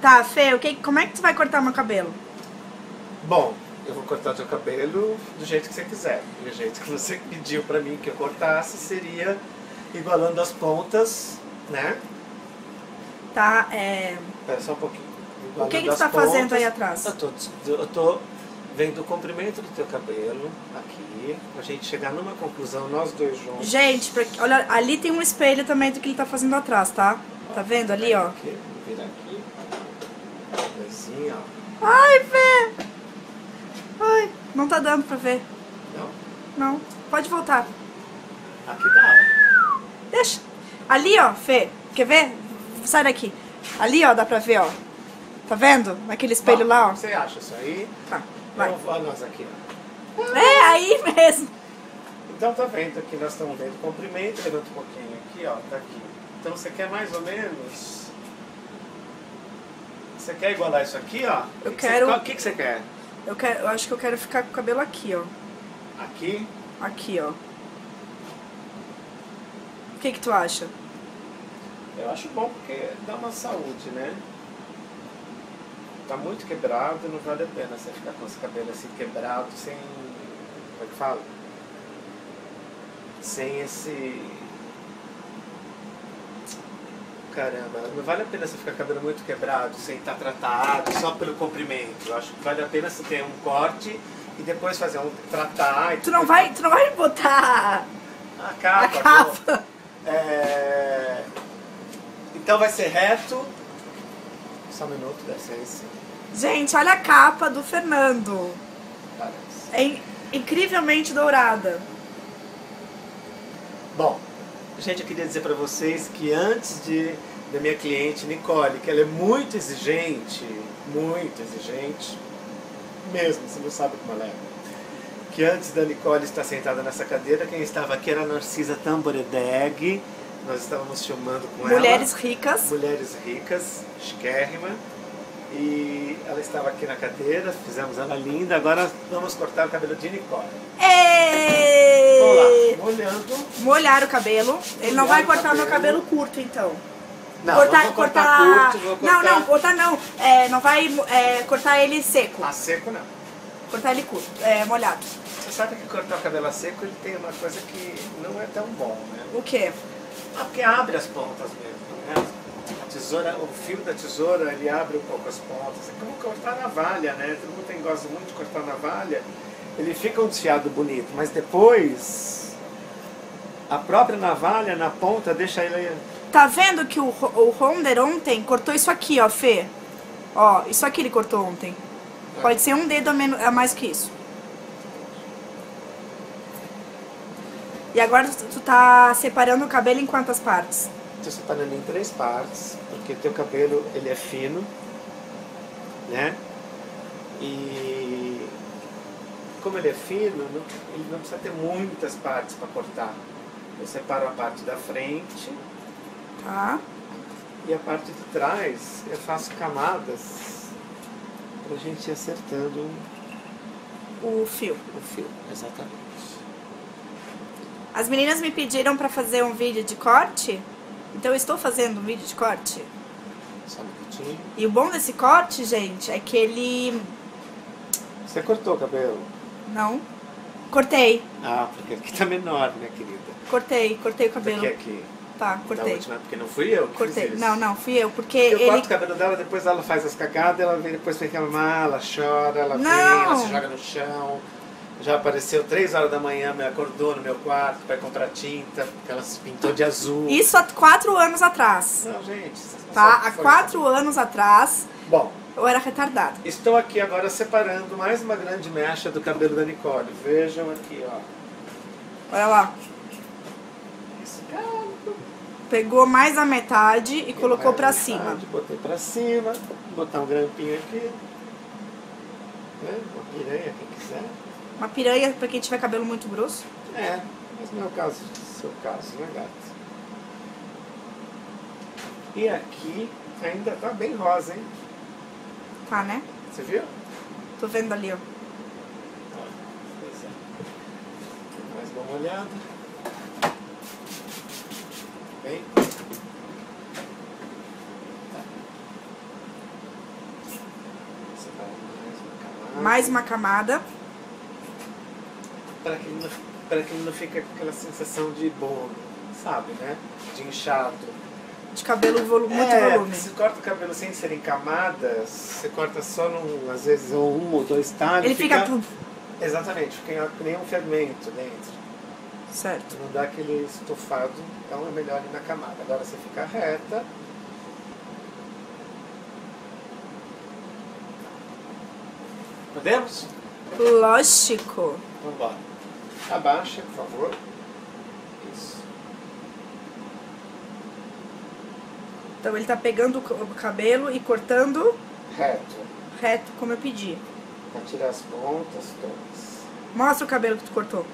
Tá, Fê, o que, como é que tu vai cortar meu cabelo? Bom, eu vou cortar teu cabelo do jeito que você quiser. Do jeito que você pediu pra mim que eu cortasse seria igualando as pontas, né? Tá, é... Espera só um pouquinho. O que que tu tá fazendo aí pontas. atrás? Eu tô, eu tô vendo o comprimento do teu cabelo aqui, pra gente chegar numa conclusão, nós dois juntos. Gente, pra- olha, ali tem um espelho também do que ele tá fazendo atrás, tá? Tá vendo ali, ó? Aqui, vou virar aqui. Assim, ó. Ai, Fê! Ai, não tá dando pra ver. Não? Não. Pode voltar. Aqui dá. Deixa. Ali, ó, Fê. Quer ver? Sai daqui. Ali, ó, dá pra ver, ó. Tá vendo? Naquele espelho lá, ó. Você acha isso aí? Tá, vai. Então, ó, nós aqui, ó. É, aí mesmo. Então tá vendo aqui, nós estamos vendo comprimento, levanta um pouquinho aqui, ó, tá aqui. Então você quer mais ou menos. Você quer igualar isso aqui, ó? Eu que que quero- o que, que você quer? Eu, quero, eu acho que eu quero ficar com o cabelo aqui, ó. Aqui? Aqui, ó. O que que tu acha? Eu acho bom porque dá uma saúde, né? Tá muito quebrado, não vale a pena você ficar com esse cabelo assim quebrado, sem. Como é que fala? Sem esse. Caramba, não vale a pena você ficar cabelo muito quebrado, sem estar tratado, só pelo comprimento. Eu acho que vale a pena você ter um corte e depois fazer um tratar. Tu não vai, tu não vai botar A capa. a capa. é... Então vai ser reto. Só um minuto, dá licença. Gente, olha a capa do Fernando. Parece. É in- incrivelmente dourada. Bom, gente, eu queria dizer pra vocês que antes de da minha cliente Nicole, que ela é muito exigente, muito exigente, mesmo, você não sabe como ela é. Que antes da Nicole estar sentada nessa cadeira, quem estava aqui era a Narcisa Tamboredeg. Nós estávamos filmando com ela. Mulheres ricas. Mulheres ricas, chiquérrima. E ela estava aqui na cadeira, fizemos ela linda. Agora vamos cortar o cabelo de Nicole. Ê! Vamos lá, molhando. Molhar o cabelo. Ele não vai Molhar o cortar meu cabelo. cabelo curto, então. Não, cortar, não vou cortar, curto, vou cortar... Não, não, cortar não. É, não vai é, cortar ele seco. A seco não. Cortar ele curto, é, molhado. Você sabe que cortar o cabelo a seco ele tem uma coisa que não é tão bom, né? O quê? Ah, porque abre as pontas mesmo, né? A tesoura, o fio da tesoura, ele abre um pouco as pontas. É como cortar navalha, né? Todo mundo tem, gosta muito de cortar navalha. Ele fica um desfiado bonito, mas depois a própria navalha na ponta deixa ele... Tá vendo que o, o Ronder ontem cortou isso aqui, ó, Fê? Ó, isso aqui ele cortou ontem. Pode ser um dedo a, menos, a mais que isso. E agora tu, tá separando o cabelo em quantas partes? Estou separando em três partes, porque teu cabelo ele é fino, né? E como ele é fino, ele não precisa ter muitas partes para cortar. Eu separo a parte da frente Tá? e a parte de trás eu faço camadas para a gente ir acertando O fio. o fio. Exatamente. As meninas me pediram pra fazer um vídeo de corte. Então eu estou fazendo um vídeo de corte. Só um minutinho. E o bom desse corte, gente, é que ele. Você cortou o cabelo? Não. Cortei. Ah, porque aqui tá menor, minha querida. Cortei, cortei o cabelo. Daqui aqui. Tá, Da cortei. última, porque não fui eu que Cortei. Não, não, fui eu, porque Eu ele. corto o cabelo dela, depois ela faz as cagadas, ela vem, depois vem reclamar, ela chora, ela vem, Não. ela se joga no chão. Já apareceu três horas da manhã, me acordou no meu quarto para comprar tinta, porque ela se pintou de azul. Isso há quatro anos atrás. Não, gente. não Tá? Há quatro anos atrás, Bom, eu era retardada. estou aqui agora separando mais uma grande mecha do cabelo da Nicole. Vejam aqui, ó. Olha lá. Pegou mais a metade e colocou pra Mais cima. Botei pra cima, vou botar um grampinho aqui. Né? Uma piranha, quem quiser. Uma piranha pra quem tiver cabelo muito grosso. É, mas não é o caso, seu caso, né, gato? E aqui ainda tá bem rosa, hein? Tá, né? Você viu? Tô vendo ali, ó. Pois. Mais uma olhada. Bem. Tá. Mais uma camada. Para que, não, que não fique aquela sensação de bolo, sabe, né? De inchado. De cabelo volu muito é, volume. Você corta o cabelo sem ser em camadas, você corta só num, às vezes, um ou dois talhos. Ele fica. Exatamente, fica nem um fermento dentro. Certo. Não dá aquele estofado, então é melhor ir na camada. Agora você fica reta. Podemos? Lógico. Vamos embora. Abaixa, por favor. Isso. Então ele tá pegando o ca- o cabelo e cortando Reto. reto, como eu pedi. Pra tirar as pontas todas. Mostra o cabelo que tu cortou.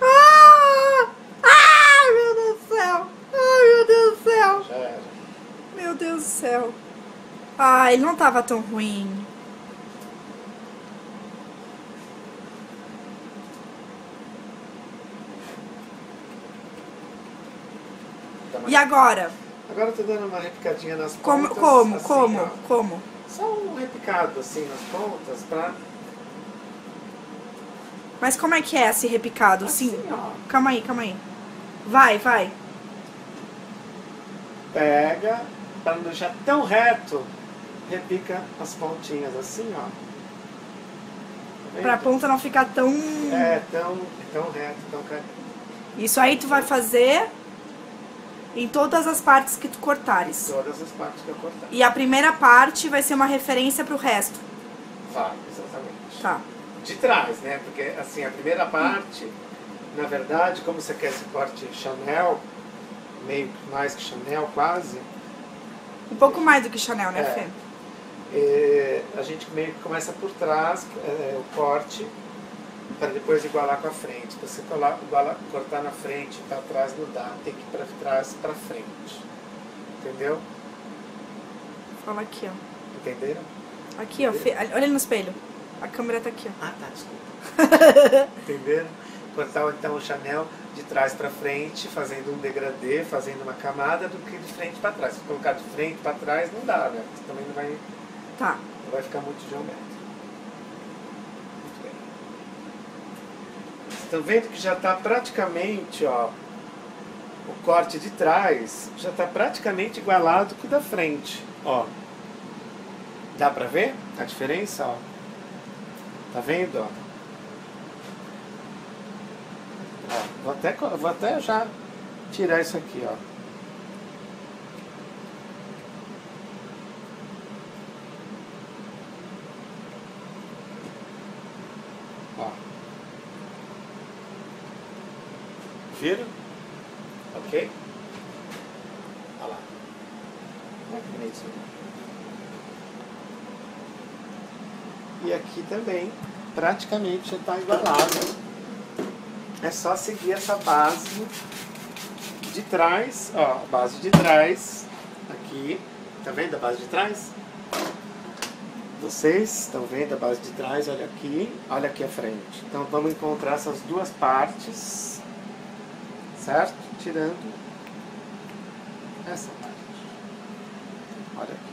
Ah! Ai, meu Deus do céu! Ai, meu Deus do céu! Meu Deus do céu. Ah, ele não tava tão ruim. E agora? Agora eu tô dando uma repicadinha nas Como, pontas. como, assim, como, ó. como? Só um repicado assim nas pontas pra. Mas como é que é esse repicado? Sim. Assim, ó. Calma aí, calma aí. Vai, vai. Pega, pra não deixar tão reto, repica as pontinhas assim, ó. Tá? Pra ponta não ficar tão. É, tão, tão reto, tão. Isso aí tu vai fazer em todas as partes que tu cortares. Todas as partes que eu cortar. E a primeira parte vai ser uma referência pro resto. Vai, exatamente. Tá. De trás, né? Porque assim, a primeira parte, na verdade, como você quer esse corte Chanel, meio mais que Chanel quase, Um pouco mais do que Chanel, né, É. Fê? eh, a gente meio que começa por trás eh, o corte para depois igualar com a frente. Se você colar, igualar, cortar na frente para trás não dá, tem que ir para trás para frente. Entendeu? Fala aqui, ó. Entenderam? Aqui, ó. Olha no espelho. A câmera tá aqui, ó. Ah, tá, desculpa. Entenderam? Cortar então o Chanel de trás para frente, fazendo um degradê, fazendo uma camada, do que de frente para trás. Se colocar de frente para trás, não dá, né? Você também não vai, Tá. não vai ficar muito geométrico. Muito bem. Vocês estão vendo que já está praticamente, ó, o corte de trás já está praticamente igualado com o da frente, ó. Dá para ver a diferença, ó? Tá vendo, ó? Ó, vou até, vou até já tirar isso aqui. Ó. Viram? Ok? Olha lá. Olha que bonitinho. E aqui também, praticamente já está igualado. É só seguir essa base de trás, ó, base de trás, aqui, tá vendo a base de trás? Vocês estão vendo a base de trás, olha aqui, olha aqui a frente. Então vamos encontrar essas duas partes, certo? Tirando essa parte. Olha aqui.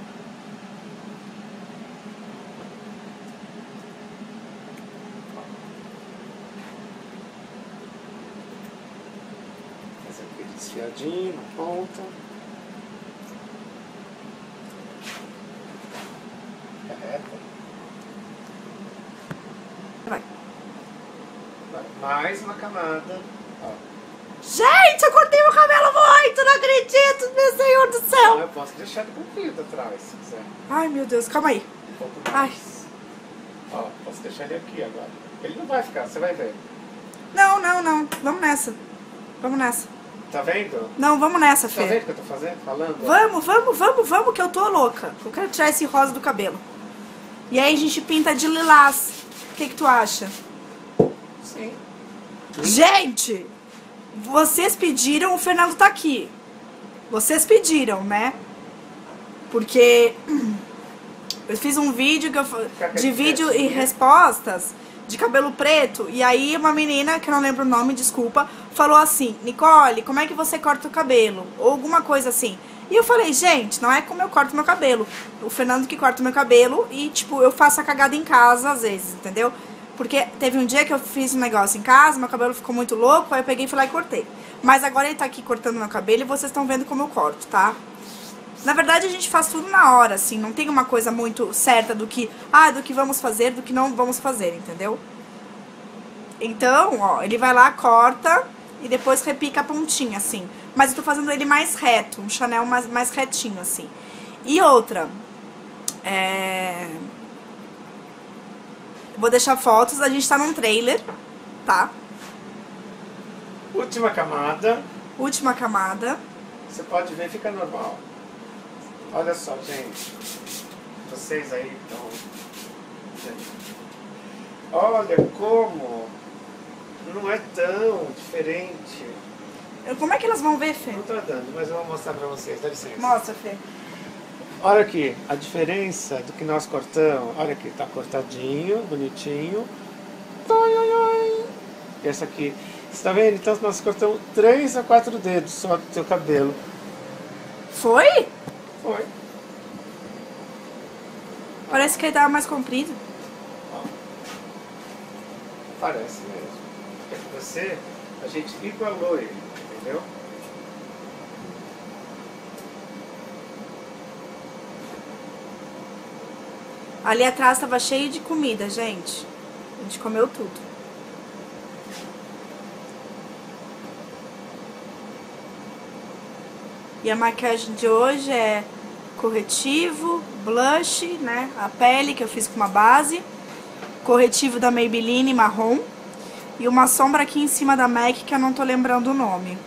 Fazer aquele desfiadinho na ponta. Vai. Vai. Mais uma camada. Gente, eu cortei meu cabelo muito! Não acredito, meu senhor do céu! eu posso deixar ele comprido atrás, se quiser. Ai, meu Deus, calma aí. Um pouco Ai. mais. Ó, posso deixar ele aqui agora. Ele não vai ficar, você vai ver. Não, não, não. Vamos nessa. Vamos nessa. Tá vendo? Não, vamos nessa, Tá Fê. vendo o que eu tô fazendo? Falando? Vamos, vamos, vamos, vamos, que eu tô louca. Eu quero tirar esse rosa do cabelo. E aí a gente pinta de lilás. O que, que tu acha? Sim. Gente! Vocês pediram, o Fernando tá aqui. Vocês pediram, né? Porque eu fiz um vídeo eu, de vídeo e respostas de cabelo preto. E aí uma menina, que eu não lembro o nome, desculpa, falou assim, Nicole, como é que você corta o cabelo? Ou alguma coisa assim. E eu falei, gente, não é como eu corto meu cabelo. O Fernando que corta meu cabelo e, tipo, eu faço a cagada em casa às vezes, entendeu? Porque teve um dia que eu fiz um negócio em casa, meu cabelo ficou muito louco, aí eu peguei e fui lá e cortei. Mas agora ele tá aqui cortando meu cabelo e vocês estão vendo como eu corto, tá? Na verdade, a gente faz tudo na hora, assim, não tem uma coisa muito certa do que, ah, do que vamos fazer, do que não vamos fazer, entendeu? Então, ó, ele vai lá, corta e depois repica a pontinha, assim. Mas eu tô fazendo ele mais reto, um Chanel mais, mais retinho, assim. E outra, é... Vou deixar fotos, a gente tá num trailer, tá? Última camada. Última camada. Você pode ver, fica normal. Olha só, gente. Vocês aí estão. Olha como não é tão diferente. Como é que elas vão ver, Fê? Não tá dando, mas eu vou mostrar pra vocês, dá licença. Mostra, Fê. Olha aqui, a diferença do que nós cortamos. Olha aqui, tá cortadinho, bonitinho. E essa aqui. Você tá vendo? Então nós cortamos três a quatro dedos só do seu cabelo. Foi? Foi. Parece que ele tava mais comprido. Parece mesmo. É que você, a gente igualou ele, entendeu? Ali atrás tava cheio de comida, gente. A gente comeu tudo. E a maquiagem de hoje é corretivo, blush, né? A pele que eu fiz com uma base, corretivo da Maybelline marrom e uma sombra aqui em cima da MAC que eu não tô lembrando o nome.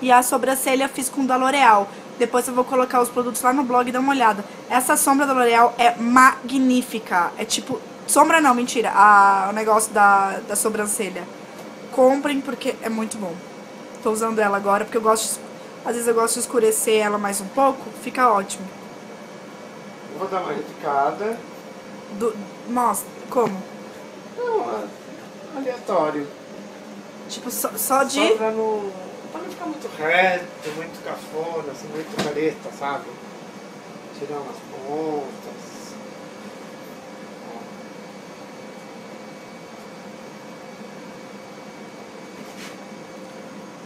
E a sobrancelha eu fiz com da L'Oreal. Depois eu vou colocar os produtos lá no blog e dar uma olhada. Essa sombra da L'Oreal é magnífica. É tipo. Sombra não, mentira. A, o negócio da, da sobrancelha. Comprem porque é muito bom. Tô usando ela agora porque eu gosto. de- às vezes eu gosto de escurecer ela mais um pouco. Fica ótimo. Vou dar uma repicada. Do, mostra, como? Não, é aleatório. Tipo, só, só de. Só pra não, pra não ficar muito reto, muito cafona, assim, muito careta, sabe? Tirar umas pontas.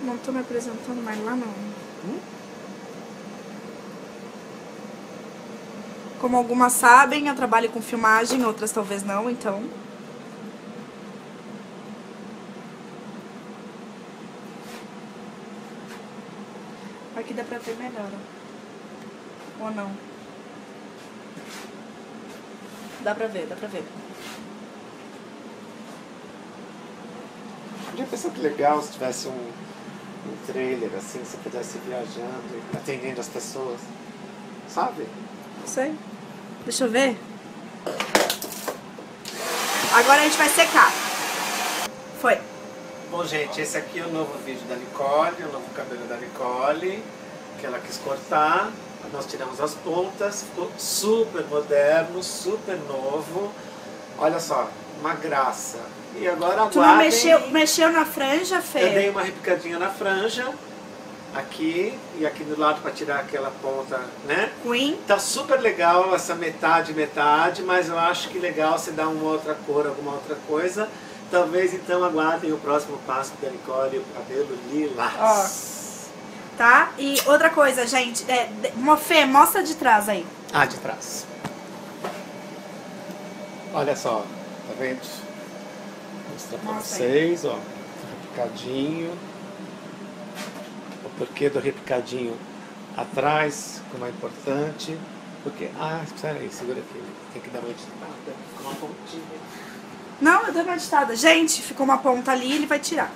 Não tô me apresentando mais lá não. Como algumas sabem, eu trabalho com filmagem, outras talvez não, então. Aqui dá pra ver melhor, ó. Ou não? Dá pra ver, dá pra ver. Já pensou que legal se tivesse um, um trailer assim, se você pudesse ir viajando, e atendendo as pessoas? Sabe? Não sei. Deixa eu ver. Agora a gente vai secar. Foi. Bom, gente, esse aqui é o novo vídeo da Nicole, o novo cabelo da Nicole, que ela quis cortar. Nós tiramos as pontas, ficou super moderno, super novo. Olha só, uma graça. E agora Tu não aguardem. mexeu, mexeu na franja, Fê? Eu dei uma repicadinha na franja, aqui e aqui do lado para tirar aquela ponta, né? Queen. Tá super legal essa metade, metade, mas eu acho que legal você dar uma outra cor, alguma outra coisa. Talvez então aguardem o próximo passo da Nicole, o cabelo lilás. Tá? E outra coisa, gente. É, de- mo- Fê, mostra de trás aí. Ah, de trás. Olha só, tá vendo? Vou mostrar pra Mostra aí. vocês, ó. Repicadinho. O porquê do repicadinho atrás, como é importante. Porque. Ah, espera aí, segura aqui. Tem que dar uma editada. Com uma pontinha. Não, eu dei uma editada. Gente, ficou uma ponta ali ele vai tirar.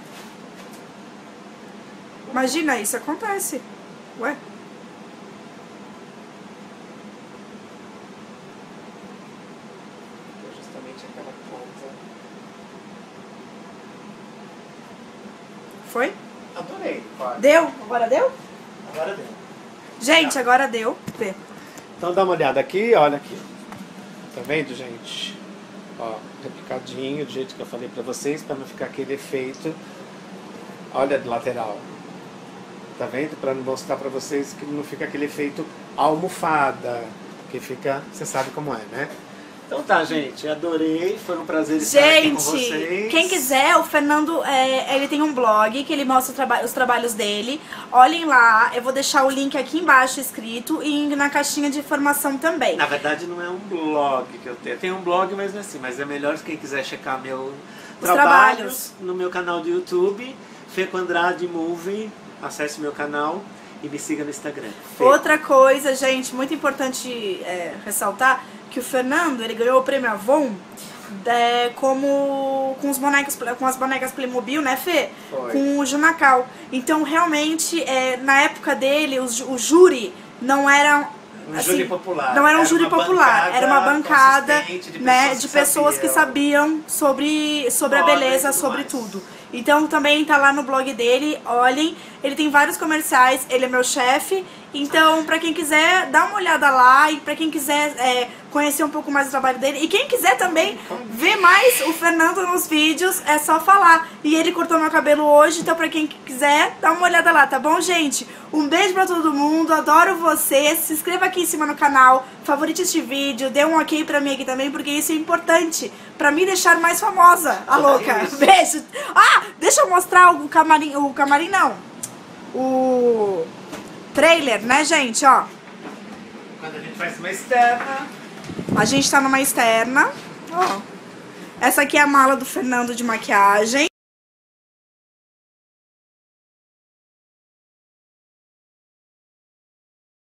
Imagina, isso acontece. Ué? Justamente aquela ponta. Foi? Adorei, Nicole. Deu? Agora deu? Agora deu. Gente, agora deu. Fê. Então dá uma olhada aqui, olha aqui. Tá vendo, gente? Ó, replicadinho, do jeito que eu falei pra vocês, pra não ficar aquele efeito. Olha de lateral. Tá vendo? Pra mostrar pra vocês que não fica aquele efeito almofada. Que fica, você sabe como é, né? Então tá, gente, adorei, foi um prazer estar aqui com Gente, vocês. quem quiser, o Fernando, é, ele tem um blog que ele mostra traba- os trabalhos dele. Olhem lá, eu vou deixar o link aqui embaixo escrito e na caixinha de informação também. Na verdade não é um blog que eu tenho. Tem um blog, mas não é assim. Mas é melhor quem quiser checar meu Os trabalhos. no meu canal do YouTube, Feco Andrade Movie. Acesse meu canal e me siga no Instagram. Fê. Outra coisa, gente, muito importante é, ressaltar que o Fernando ele ganhou o prêmio Avon é, como com os bonecos com as bonecas Playmobil, né, Fê? Foi. Com o Junacal. Então, realmente, é, na época dele, ju- o júri não era Um assim, júri popular. Não era um Era júri popular, era uma bancada de né, pessoas de que pessoas que sabiam. sabiam sobre, sobre a Moda e beleza, sobre tudo. Então também tá lá no blog dele, olhem. Ele tem vários comerciais, ele é meu chefe. Então, pra quem quiser, dá uma olhada lá. E pra quem quiser é, conhecer um pouco mais do trabalho dele. E quem quiser também ver mais o Fernando nos vídeos, é só falar. E ele cortou meu cabelo hoje, então pra quem quiser, dá uma olhada lá, tá bom, gente? Um beijo pra todo mundo, adoro vocês. Se inscreva aqui em cima no canal, favorite este vídeo, dê um ok pra mim aqui também, porque isso é importante pra me deixar mais famosa, a louca. Beijo. Ah, deixa eu mostrar o camarim, o camarim não. O trailer, né, gente, ó. Quando a gente faz uma externa. A gente tá numa externa, ó. Essa aqui é a mala do Fernando de maquiagem.